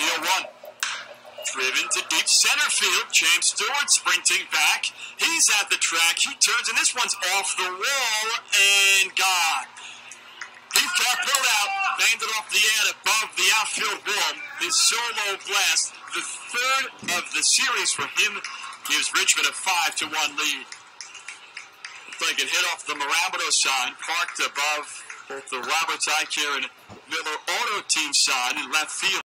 One driven to deep center field. James Stewart sprinting back. He's at the track. He turns, and this one's off the wall and gone. He got pulled out, landed off the air above the outfield wall. His solo blast, the third of the series for him, gives Richmond a 5 to 1 lead. Like it hit off the Marabito sign, parked above both the Robert Iker and Miller Auto Team sign in left field.